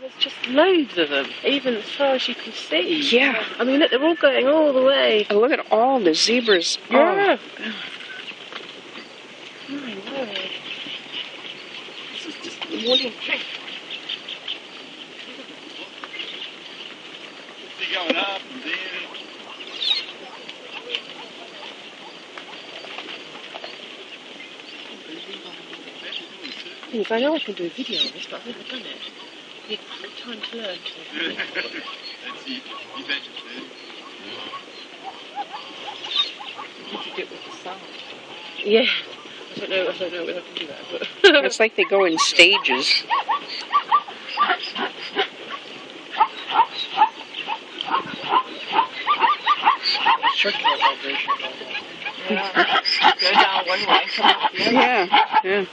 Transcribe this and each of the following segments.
There's just loads of them, even as far as you can see. Yeah. I mean, look, they're all going all the way. And look at all the zebras. Oh, Yeah. Oh, my word. This is just the morning trip. Going up and then. Thing is, I know I can do a video on this, but I've never done it. Need time to learn. Let's see. You bet you You could do it with the sound. Yeah. I don't know. I don't know whether I can do that, but it's like they go in stages. Circular vibration. yeah. go down one way, come up the other. Yeah, yeah.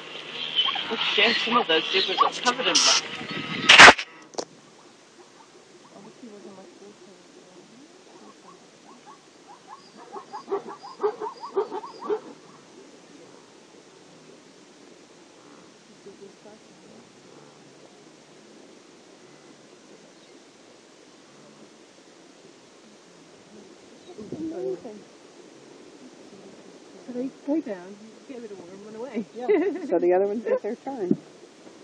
Yeah, some of those zebras are covered in black. So they go down, get a bit of water and run away. Yeah. so the other ones get their turn.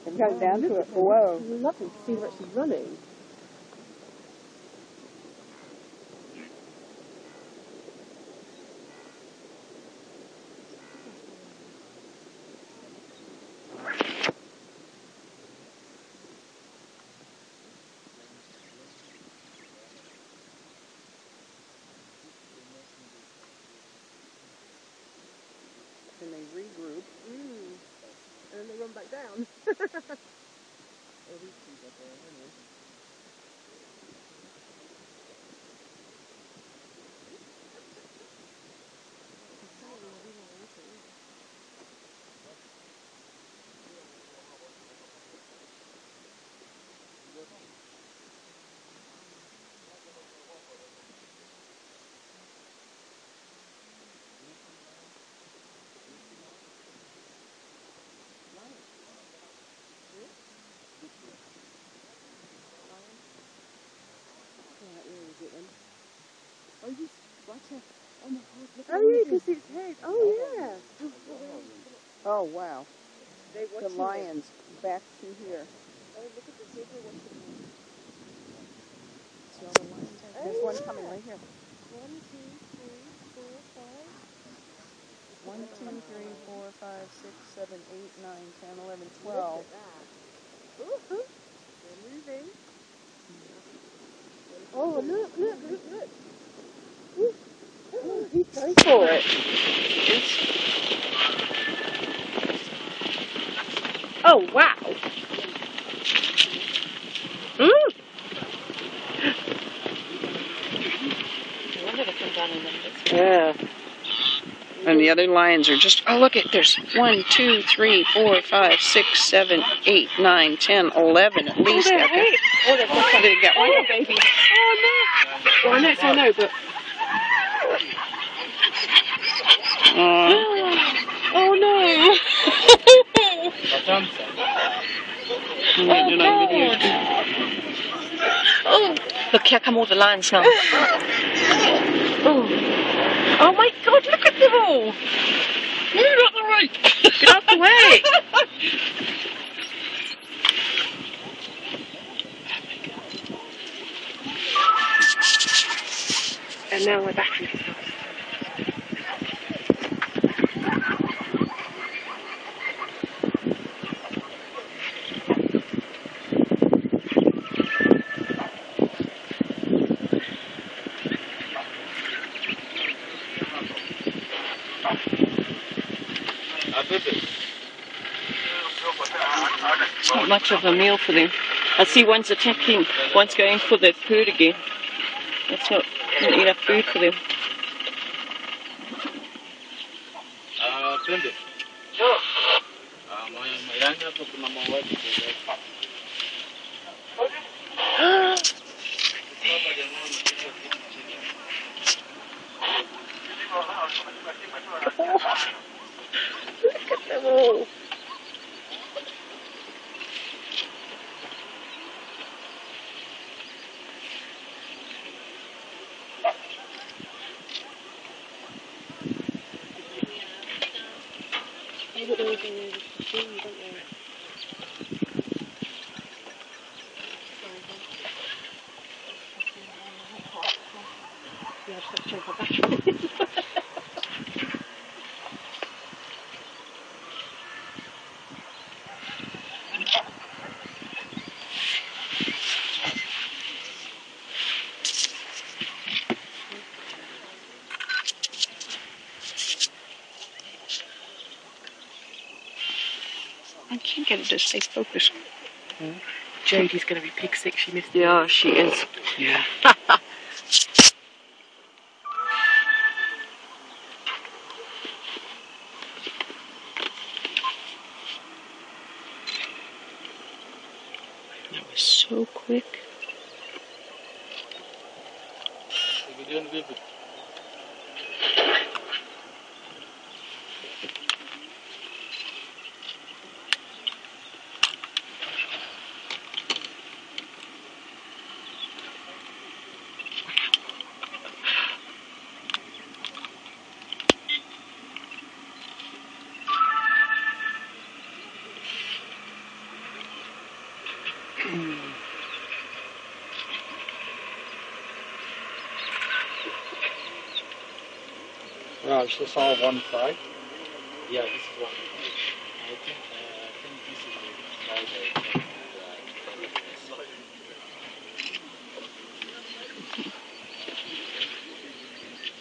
They've got it down to it. It's lovely to see them actually running. Thank you. Oh, you watch it. Oh my God! Look oh yeah, you can see its head. Oh yeah. Oh, wow. They The lions back to here. Oh, look at the zebra watching them. See all the lions? are- There's one coming right here. One, two, three, four, five. One, two, three, four, five, six, seven, eight, nine, ten, eleven, Look twelve. at that. Ooh, they're moving. Oh, look, look, look, look. Ooh. Oh, he's going for it. Oh, wow. Mm. I wonder if I come down in numbers. Yeah. And the other lions are just, oh, look at, there's one, two, three, four, five, six, seven, eight, nine, ten, eleven at least. they're eight. Oh, they've got it get one? Oh, baby. Oh, no. Well, I know, I know, but. Uh, Oh, no. I'm gonna do another video. Oh, Look, here come all the lions now. oh. Oh, my God, look at them all. Move out the way. Get out the way. and now my battery stops. Not much of a meal for them. I see one's attacking, one's going for the food again. That's not, not enough food for them. do. Yeah, I've got to turn my back. can't get it to stay focused. Jodie's going to be pig sick. She missed Yeah, she is. Yeah. that was so quick. You're doing good. But it's just all one side. Yeah, this is one. I think, uh, I think this is the side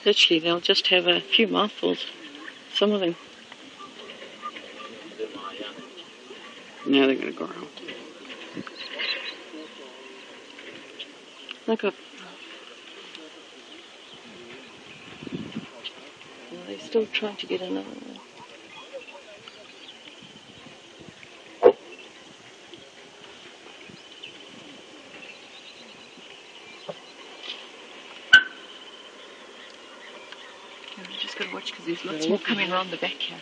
Literally, they'll just have a few mouthfuls. Some of them. Now they're gonna grow. Look up. Well, they're still trying to get another one. Just got to watch because there's lots more coming around the back here.